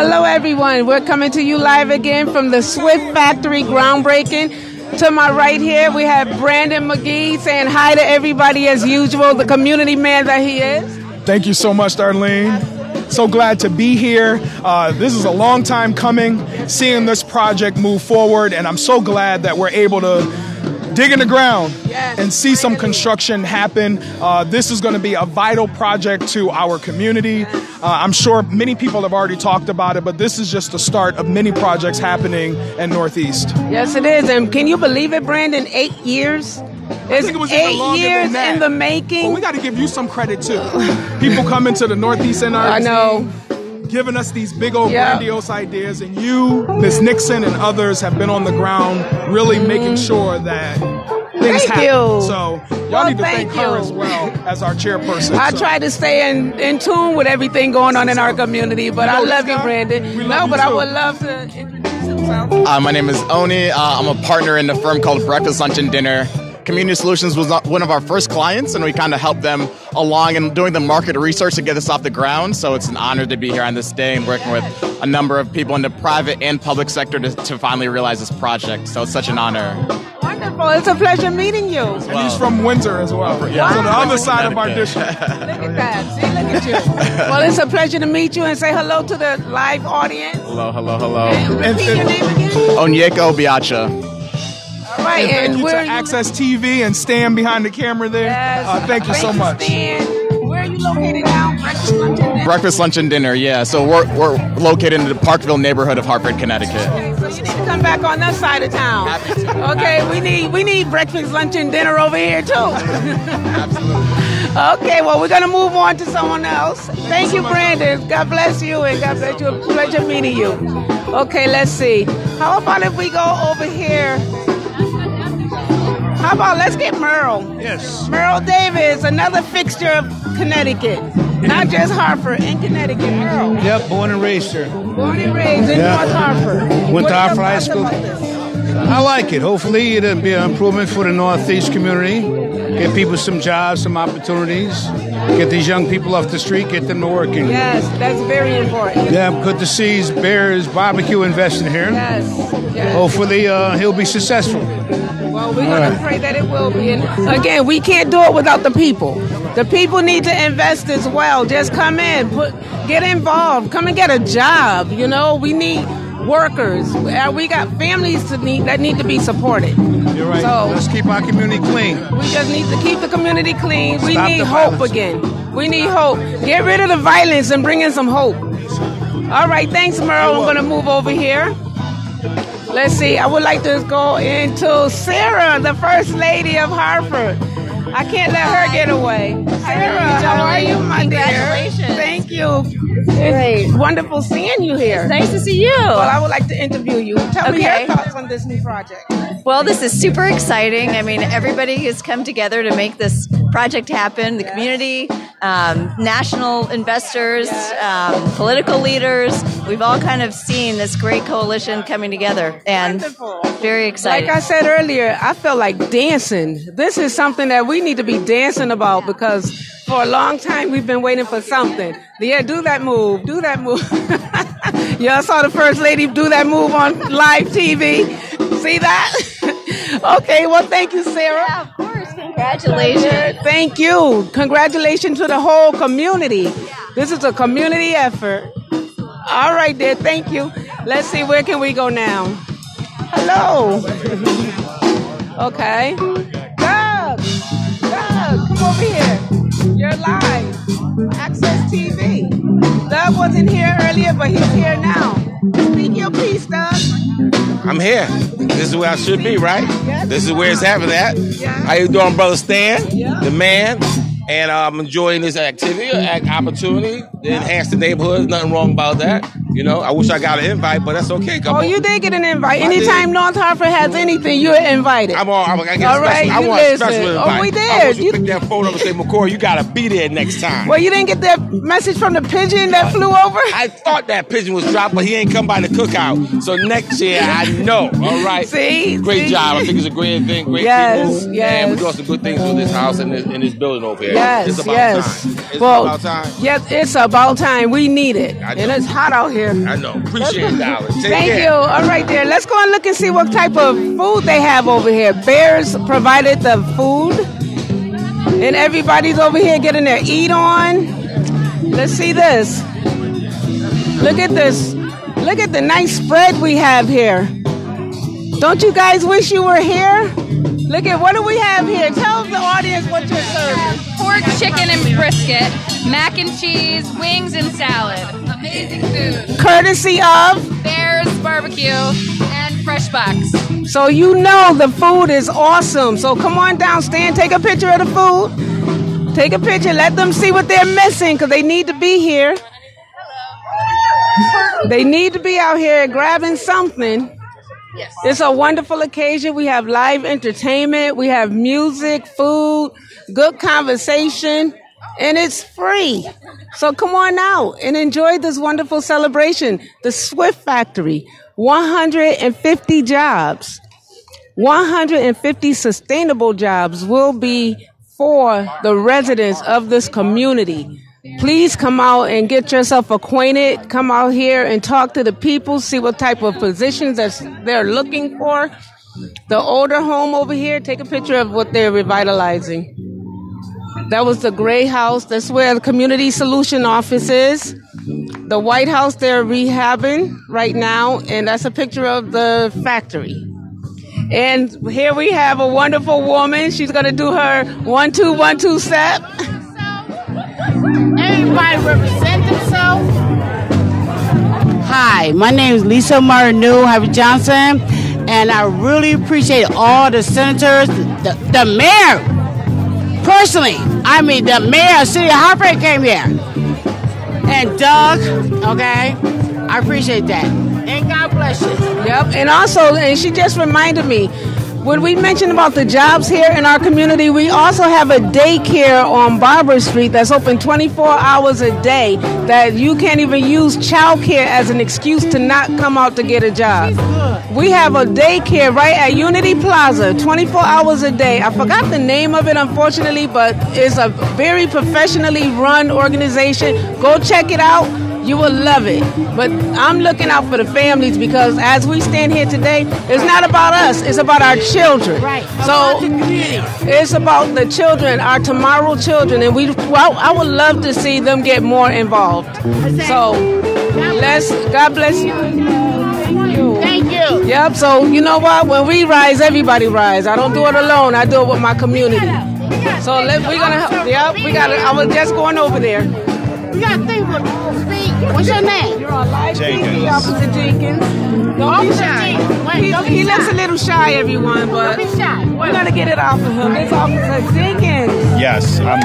Hello, everyone. We're coming to you live again from the Swift Factory groundbreaking. To my right here, we have Brandon McGee saying hi to everybody as usual, the community man that he is. Thank you so much, Darlene. So glad to be here. Uh, this is a long time coming, seeing this project move forward, and I'm so glad that we're able to dig in the ground Yes, and see some construction happen. Uh, this is going to be a vital project to our community. Uh, I'm sure many people have already talked about it, but this is just the start of many projects happening in Northeast. Yes, it is. And can you believe it, Brandon? Eight years? It's think it eight than years in the making. we got to give you some credit too. People coming to the Northeast NRZ. I know. Giving us these big old Yeah. grandiose ideas, and you, Ms. Nixon, and others have been on the ground really making sure that things Thank happen. you. So y'all Well, need to thank, thank her you. as well as our chairperson. I So- try to stay in, in tune with everything going on in our community, but You I love you, guy? Brandon. We love no, you but I would love to introduce himself. Uh, my name is Oni. Uh, I'm a partner in the firm called Breakfast, Lunch, and Dinner. Community Solutions was one of our first clients, and we kind of helped them along in doing the market research to get this off the ground. So it's an honor to be here on this day and working with a number of people in the private and public sector to, to finally realize this project. So it's such an honor. Wonderful. It's a pleasure meeting you. Look and he's from Windsor as well. Yeah. So the other side of our district. Look at that. See, look at you. Well, it's a pleasure to meet you and say hello to the live audience. Hello, hello, hello. And repeat your name again. Onyeko Biacha. All right, And thank and you to where you Access TV and Stan behind the camera there. Yes. Uh, thank you so much. Stan. Where are you located now? Breakfast, lunch, and dinner? Breakfast, Lunch, and Dinner, yeah. So we're, we're located in the Parkville neighborhood of Hartford, Connecticut. Okay, so you need to come back on that side of town. Okay, we need we need breakfast, lunch, and dinner over here too. Absolutely. okay, well we're gonna move on to someone else. Thank you, Brandon. God bless you, and God bless you. Pleasure meeting you. Okay, let's see. How about if we go over here? How about let's get Merle? Yes. Merle Davis, another fixture of Connecticut, not just Hartford, in Connecticut. Merle, Yep, born and raised here. born and raised in Yeah. North Hartford. Went What to Hartford High School. I like it. Hopefully, it'll be an improvement for the Northeast community. Get people some jobs, some opportunities. Get these young people off the street, get them to working. Yes, that's very important. Yeah, good to see Bears Barbecue investing here. Yes. yes. Hopefully, uh, he'll be successful. Well, we're going to pray that it will be. And again, we can't do it without the people. The people need to invest as well. Just come in, put, get involved, come and get a job. You know, we need workers. Uh, We got families to need that need to be supported. You're right. So Let's keep our community clean. we just need to keep the community clean. We Stop need hope violence. again. We need hope. Get rid of the violence and bring in some hope. All right, thanks, Merle. I'm going to move over here. Let's see. I would like to go into Sarah, the First Lady of Hartford. I can't let her get away. Sarah, how are you, my Congratulations. dear? Thank you. It's wonderful seeing you here. Nice to see you. Well, I would like to interview you. Tell me Okay. your thoughts on this new project. Well, this is super exciting. I mean, everybody has come together to make this project happen. The community, um, national investors, um, political leaders. We've all kind of seen this great coalition coming together, and Wonderful. very exciting. Like I said earlier, I feel like dancing. This is something that we need to be dancing about because for a long time we've been waiting for something. Yeah, do that move. Do that move. Y'all saw the first lady do that move on live TV. See that? okay, well, thank you, Sarah. yeah, of course. Congratulations. Thank you. Congratulations to the whole community. This is a community effort. All right, there. Thank you. Let's see, where can we go now? Hello. okay. Doug. Doug, come over here. You're live. Access TV. Doug wasn't here earlier, but he's here now. Speak your piece, Doug. I'm here. This is where I should be, right? This is where it's happening at. How you doing, brother Stan? The man. And uh, I'm enjoying this activity, opportunity to enhance the neighborhood. Nothing wrong about that. You know, I wish I got an invite, but that's okay. Come Oh, on. you did get an invite. I did. Anytime North Hartford has anything, you're invited. I'm all, I'm, I get a All right, I want a listen. special Oh, invite. we I did. want you You- pick that phone up and say, McCoy, you got to be there next time. Well, you didn't get that message from the pigeon that flew over? I thought that pigeon was dropped, but he ain't come by the cookout. So next year, I know. All right. See? Great See? job. I think it's a great thing. Great Yes, people. yes. And we're doing some good things with this house and this, and this building over here. Yes, It's about yes. time. It's well, about time. yes, it's about time. We need it, and it's hot out here. I know. Appreciate it, Dallas. Take Thank care. you. All right, there. Let's go and look and see what type of food they have over here. Bears provided the food, and everybody's over here getting their eat on. Let's see this. Look at this. Look at the nice spread we have here. Don't you guys wish you were here? Look at what do we have here? Tell the audience what you're serving. pork, chicken, and brisket, mac and cheese, wings, and salad. Amazing food. Courtesy of Bears barbecue and fresh box. So you know the food is awesome. So come on down, Stan, take a picture of the food. Take a picture, let them see what they're missing because they need to be here. They need to be out here grabbing something. It's a wonderful occasion. We have live entertainment, we have music, food, good conversation, and it's free. So come on out and enjoy this wonderful celebration. The Swift Factory, 150 jobs. 150 sustainable jobs will be for the residents of this community. Please come out and get yourself acquainted. Come out here and talk to the people, see what type of positions that they're looking for. The older home over here, take a picture of what they're revitalizing. That was the gray house. That's where the community solution office is. The White House they're rehabbing right now, and that's a picture of the factory. And here we have a wonderful woman. She's gonna do her one two one two step. Everybody represent themselves. Hi, my name is Lisa Martineau Harvey Johnson, and I really appreciate all the senators, the, the mayor, personally. I mean, the mayor of City of Hartford came here, and Doug. Okay, I appreciate that, and God bless you. Yep. And also, and she just reminded me, when we mentioned about the jobs here in our community, we also have a daycare on Barber Street that's open 24 hours a day that you can't even use childcare as an excuse to not come out to get a job. We have a daycare right at Unity Plaza, 24 hours a day. I forgot the name of it, unfortunately, but it's a very professionally run organization. Go check it out. You will love it. But I'm looking out for the families because as we stand here today, it's not about us, it's about our children. Right. So About the community. it's about the children, our tomorrow children, and we well, I would love to see them get more involved. So let's God bless you. Thank you. Yep. So you know what? When we rise, everybody rise. I don't do it alone. I do it with my community. So let, we're gonna. help- Yep. We got. I was just going over there. We got things for people to speak. What's your name? You're on live TV, Officer Jenkins. Don't be shy. Wait, he don't be he looks shy. a little shy, everyone, but Don't be shy. we're gonna get it off of him. It's Officer Jenkins. Yes, I'm.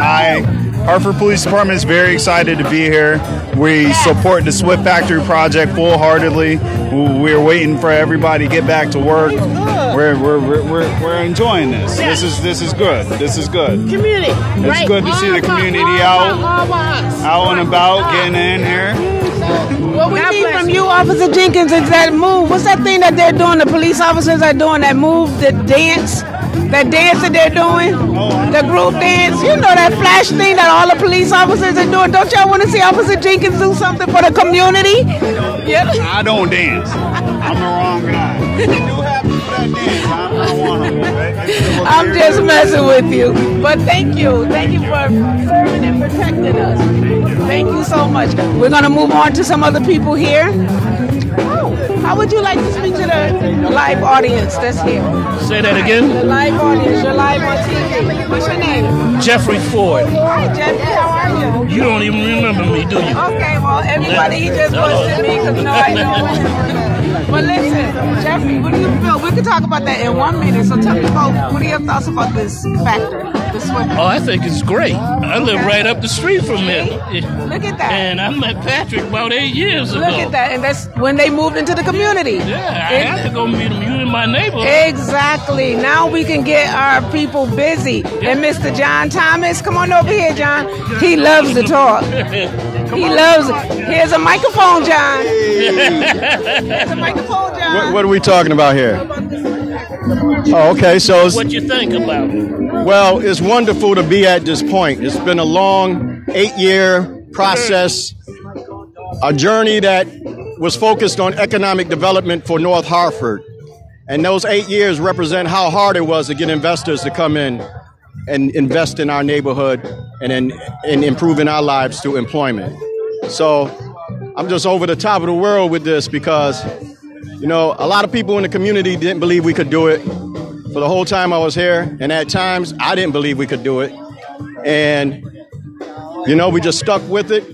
I Hartford Police Department is very excited to be here. We support the Swift Factory project full heartedly. We're waiting for everybody to get back to work. We're, we're, we're, we're, we're enjoying this. This is this is good. This is good. Community. It's good to see the community out, out and about, getting in here. What we God need from you. you, Officer Jenkins, is that move. What's that thing that they're doing? The police officers are doing that move, the dance, that dance that they're doing, the group dance. You know that flash thing that all the police officers are doing. Don't y'all want to see Officer Jenkins do something for the community? Yeah. I don't dance. I'm the wrong guy. You do have people that dance. I'm not one of them. It- it I'm just messing with you. But thank you. Thank you for serving and protecting us. Thank you so much. We're going to move on to some other people here. Oh, how would you like to speak to the live audience that's here? Say that again. The live audience, you're live on TV. What's your name? Jeffrey Ford. Hi, Jeffy. How are you? You don't even remember me, do you? Okay, well, everybody, he just wants to me because no, I know. But listen, Jeffrey, what do you feel? We could talk about that in one minute. So tell me about what are your thoughts about this factor, this swim? Oh, I think it's great. I live right up the street from it. Look at that. And I met Patrick about eight years ago. Look at that, and that's when they moved into the community. Yeah, I It- to go meet him. You in my neighborhood. Exactly. Now we can get our people busy. And Mr. John Thomas, come on over here, John. He loves to talk. He loves it. Here's a microphone, John. Here's a microphone, John. What, what are we talking about here? Oh, okay. So it's- what you think about it? Well, it's wonderful to be at this point. It's been a long eight year process, a journey that was focused on economic development for North Hartford. And those eight years represent how hard it was to get investors to come in and invest in our neighborhood and in, in improving our lives through employment. So I'm just over the top of the world with this because, you know, a lot of people in the community didn't believe we could do it for the whole time I was here. And at times, I didn't believe we could do it. And, you know, we just stuck with it.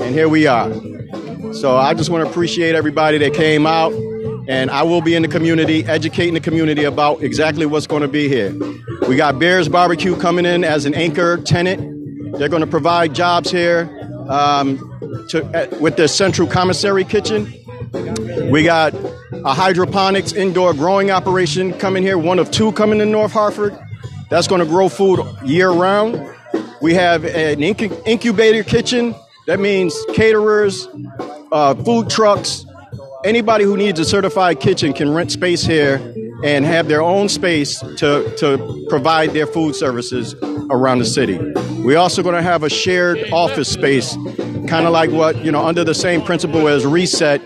And here we are. So I just want to appreciate everybody that came out. And I will be in the community, educating the community about exactly what's going to be here. We got Bears Barbecue coming in as an anchor tenant. They're going to provide jobs here um, to, uh, with their central commissary kitchen. We got a hydroponics indoor growing operation coming here, one of two coming in North Hartford. That's going to grow food year round. We have an incu- incubator kitchen. That means caterers, uh, food trucks, anybody who needs a certified kitchen can rent space here and have their own space to, to provide their food services around the city. We're also going to have a shared office space, kind of like what, you know, under the same principle as Reset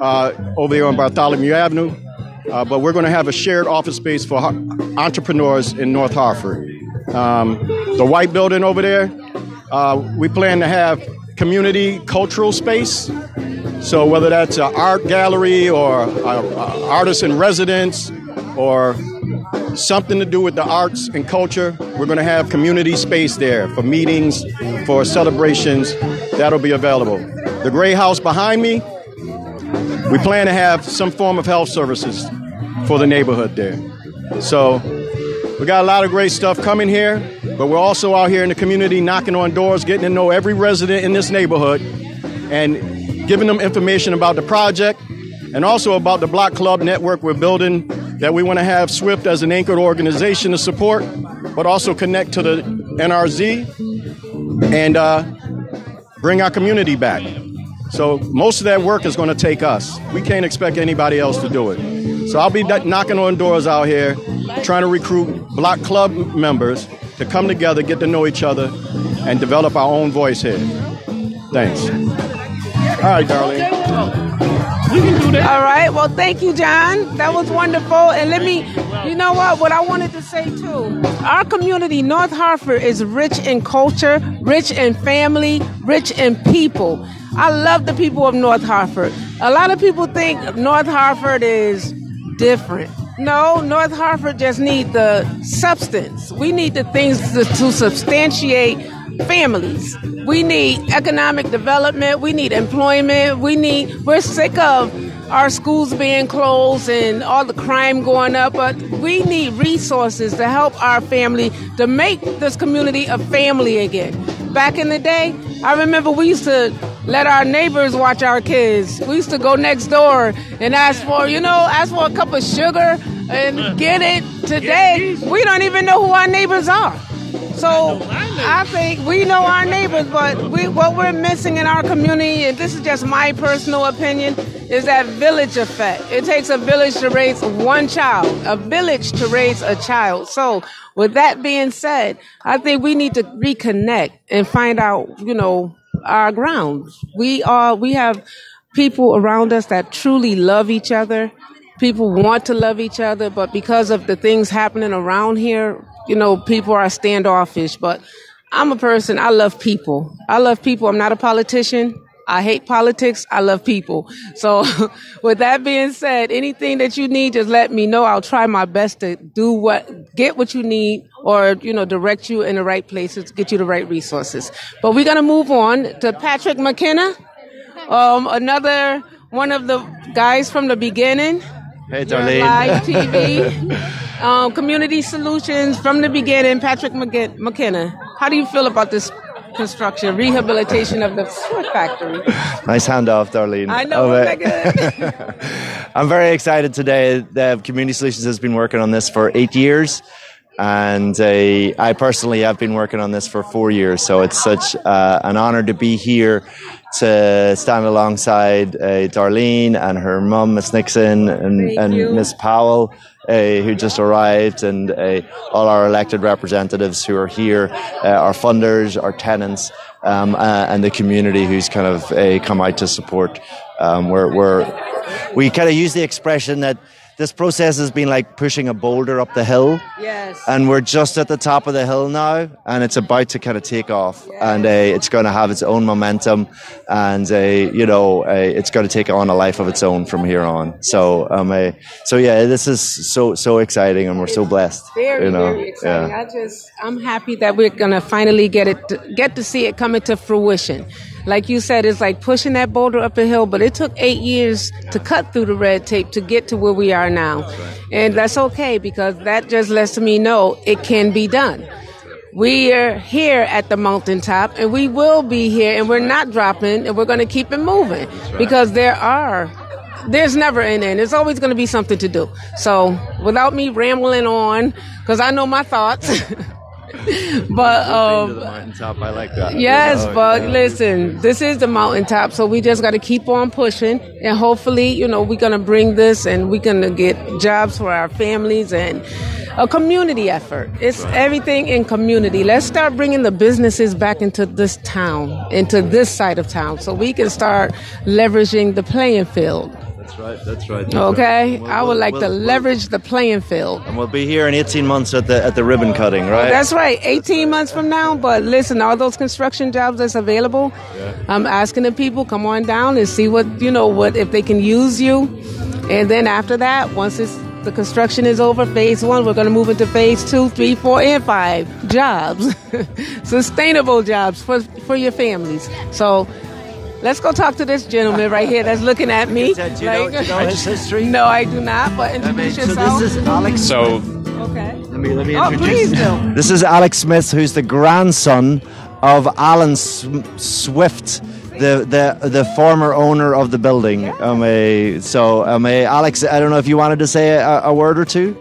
uh, over there on Bartholomew Avenue. Uh, but we're going to have a shared office space for entrepreneurs in North Hartford. Um, the white building over there, uh, we plan to have community cultural space. So whether that's an art gallery or a, a artist in residence or something to do with the arts and culture, we're going to have community space there for meetings, for celebrations. That'll be available. The gray house behind me, we plan to have some form of health services for the neighborhood there. So we got a lot of great stuff coming here, but we're also out here in the community knocking on doors, getting to know every resident in this neighborhood and giving them information about the project and also about the Block Club network we're building that we want to have SWIFT as an anchored organization to support, but also connect to the NRZ and uh, bring our community back. So most of that work is going to take us. We can't expect anybody else to do it. So I'll be knocking on doors out here, trying to recruit Block Club members to come together, get to know each other, and develop our own voice here. Thanks. All right, Darlene. All right. Well, thank you, John. That was wonderful. And let me, you know what? What I wanted to say too. Our community, North Hartford, is rich in culture, rich in family, rich in people. I love the people of North Hartford. A lot of people think North Hartford is different. No, North Hartford just need the substance. We need the things to, to substantiate families. We need economic development. We need employment. We need, we're sick of our schools being closed and all the crime going up, but we need resources to help our family to make this community a family again. Back in the day, I remember we used to let our neighbors watch our kids. We used to go next door and ask for, you know, ask for a cup of sugar and get it. Today, we don't even know who our neighbors are. So I think we know our neighbors, but we, what we're missing in our community, and this is just my personal opinion, is that village effect. It takes a village to raise one child, a village to raise a child. So with that being said, I think we need to reconnect and find out, you know, our grounds. We are, we have people around us that truly love each other. People want to love each other, but because of the things happening around here, you know, people are standoffish. But I'm a person, I love people. I love people. I'm not a politician. I hate politics. I love people. So with that being said, anything that you need, just let me know. I'll try my best to do what, get what you need or, you know, direct you in the right places, get you the right resources. But we're going to move on to Patrick McKenna, um, another one of the guys from the beginning. Hey, Darlene. Live TV. um, community Solutions from the beginning. Patrick McG- McKenna. How do you feel about this construction, rehabilitation of the Swift factory? Nice handoff, Darlene. I know, uh, I'm very excited today. The Community Solutions has been working on this for eight years. And uh, I personally have been working on this for four years. So it's such uh, an honor to be here to stand alongside uh, Darlene and her mum, Miss Nixon, and, and Miss Powell. Who just arrived, and all our elected representatives who are here, uh, our funders, our tenants, um, uh, and the community who's kind of uh, come out to support. Um, we're, we're, we kind of use the expression that this process has been like pushing a boulder up the hill. Yes. And we're just at the top of the hill now, and it's about to kind of take off, and uh, it's going to have its own momentum, and uh, you know, uh, it's going to take on a life of its own from here on. So, um, uh, so yeah, this is so so exciting, and we're so blessed. Very, you know? very exciting. Yeah. I just, I'm happy that we're gonna finally get it, to, get to see it coming to fruition. Like you said, it's like pushing that boulder up a hill, but it took eight years to cut through the red tape to get to where we are now, and that's okay because that just lets me know it can be done. We are here at the mountaintop, and we will be here, and we're not dropping, and we're going to keep it moving because there are there's never an end. There's always going to be something to do. So, without me rambling on, because I know my thoughts, but um, mountaintop, I like that. yes, know, but yeah. listen, this is the mountaintop, so we just got to keep on pushing, and hopefully, you know, we're going to bring this, and we're to get jobs for our families and a community effort. It's everything in community. Let's start bringing the businesses back into this town, into this side of town, so we can start leveraging the playing field. That's right. That's right. that's Okay, right. We'll- I would we'll- like to we'll- leverage the playing field. And we'll be here in 18 months at the at the ribbon cutting, right? That's right, 18 months from now. But listen, all those construction jobs that's available, I'm asking the people come on down and see what you know what if they can use you, and then after that, once it's the construction is over, phase one, we're going to move into phase two, three, four, and five jobs, sustainable jobs for for your families. So. Let's go talk to this gentleman right here that's looking at me. Do you know- you know his history? No, I do not. But introduce so yourself. this is Alex. So okay. Let me let me Oh, introduce. please do. This is Alex Smith, who's the grandson of Alan Sw- Swift, the, the the former owner of the building. Um, eh, so, um, eh, Alex, I don't know if you wanted to say a, a word or two.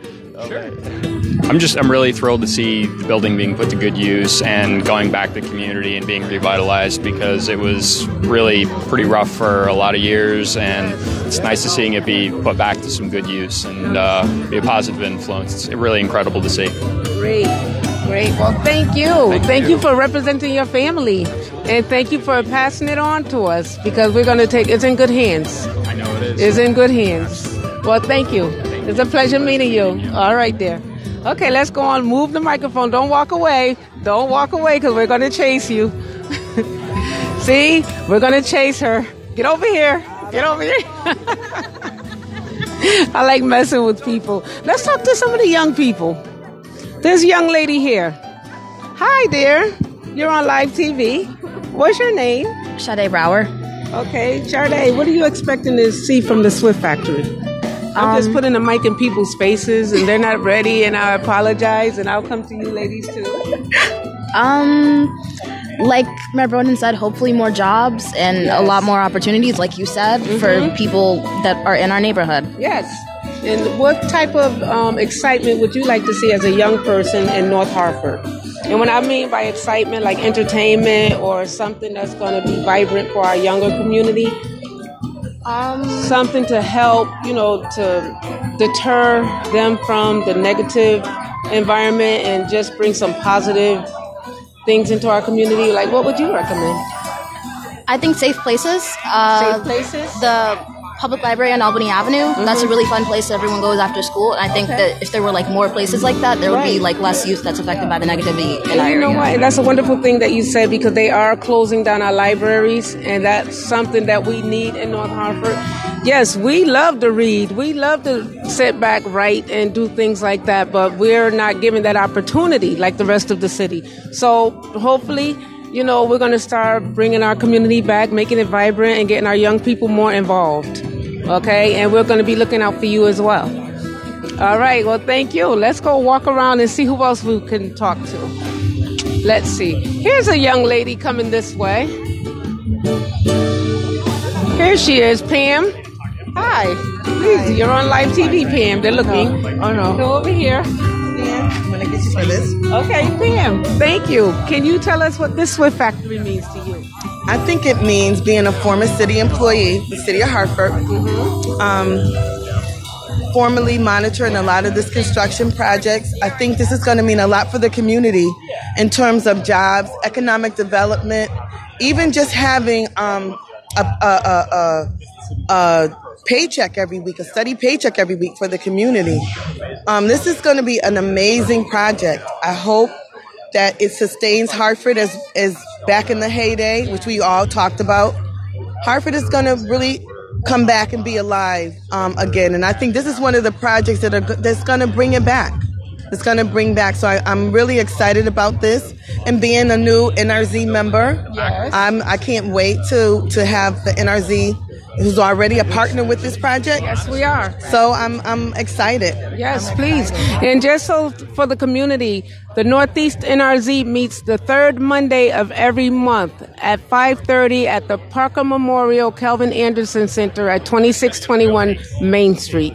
I'm just I'm really thrilled to see the building being put to good use and going back to the community and being revitalized because it was really pretty rough for a lot of years and it's nice to seeing it be put back to some good use and uh, be a positive influence. It's really incredible to see. Great, great. Well, thank you. Thank, you. for representing your family, and thank you for passing it on to us because we're going to take. It's in good hands. I know it is. It's in good hands. Well, thank you. It's a pleasure meeting you. All right, there. Okay, let's go on. Move the microphone. Don't walk away. Don't walk away because we're going to chase you. See, we're going to chase her. Get over here. Get over here. I like messing with people. Let's talk to some of the young people. There's a young lady here. Hi there. You're on live TV. What's your name? Sade Brower. Okay, Sade, what are you expecting to see from the Swift factory? I'm just Um, putting the mic in people's faces and they're not ready, and I apologize, and I'll come to you ladies too. Um, like Mayor Bronin said, hopefully more jobs and a lot more opportunities, like you said, Mhm. for people that are in our neighborhood. Yes. And what type of um, excitement would you like to see as a young person in North Hartford? And when I mean by excitement, like entertainment or something that's going to be vibrant for our younger community, um, something to help, you know, to deter them from the negative environment and just bring some positive things into our community. Like, what would you recommend? I think safe places. Uh, Safe places? The public library on Albany Avenue. That's a really fun place that everyone goes after school. And I think Mm-hmm. Okay. that if there were like more places like that, there would be like less youth that's affected by the negativity in And our you know area. what? And that's a wonderful thing that you said because they are closing down our libraries, and that's something that we need in North Hartford. Yes, we love to read. We love to sit back, write, and do things like that, but we're not given that opportunity like the rest of the city. So hopefully, you know, we're going to start bringing our community back, making it vibrant, and getting our young people more involved. Okay, and we're going to be looking out for you as well. All right, well, thank you. Let's go walk around and see who else we can talk to. Let's see. Here's a young lady coming this way. Here she is, Pam. Hi. Please, you're on live TV, Pam. They're looking. Oh, no. Go over here. I'm going to get you for this. Okay, Pam. Thank you. Can you tell us what this Swift Factory means to you? I think it means being a former city employee, the city of Hartford. Um, formally monitoring a lot of this construction projects. I think this is going to mean a lot for the community in terms of jobs, economic development, even just having um, a, a, a, a, a paycheck every week, a steady paycheck every week for the community. Um, this is going to be an amazing project. I hope that it sustains Hartford as, as back in the heyday, which we all talked about. Hartford is going to really come back and be alive um, again, and I think this is one of the projects that are that's going to bring it back. It's going to bring back. So I, I'm really excited about this and being a new NRZ member. Yes. I'm I can't wait to to have the NRZ who's already a partner with this project. Yes, we are. So I'm I'm excited. Yes, please. And just so for the community, the Northeast NRZ meets the third Monday of every month at 5:30 at the Parker Memorial Kelvin Anderson Center at 2621 Main Street.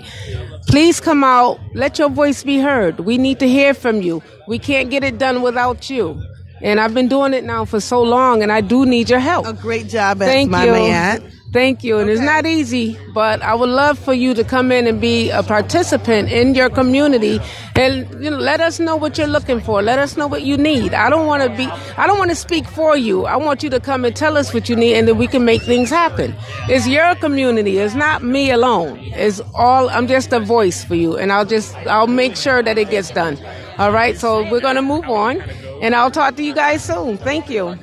Please come out. Let your voice be heard. We need to hear from you. We can't get it done without you. And I've been doing it now for so long, and I do need your help. A great job, as Thank my you. man. Thank you. And it's not easy, but I would love for you to come in and be a participant in your community and you know, let us know what you're looking for. Let us know what you need. I don't want to be, I don't want to speak for you. I want you to come and tell us what you need and then we can make things happen. It's your community. It's not me alone. It's all, I'm just a voice for you and I'll just, I'll make sure that it gets done. All right. So we're going to move on and I'll talk to you guys soon. Thank you.